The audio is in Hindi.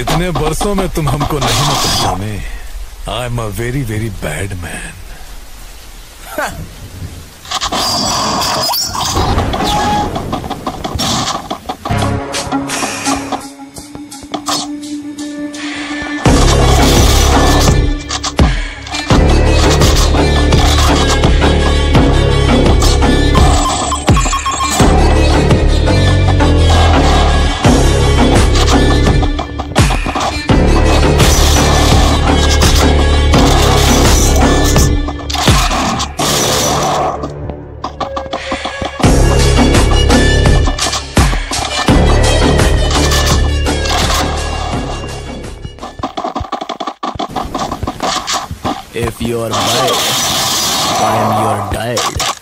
इतने बरसों में तुम हमको नहीं न पहचाने। I am a very very bad man If you're bad, I am your dad.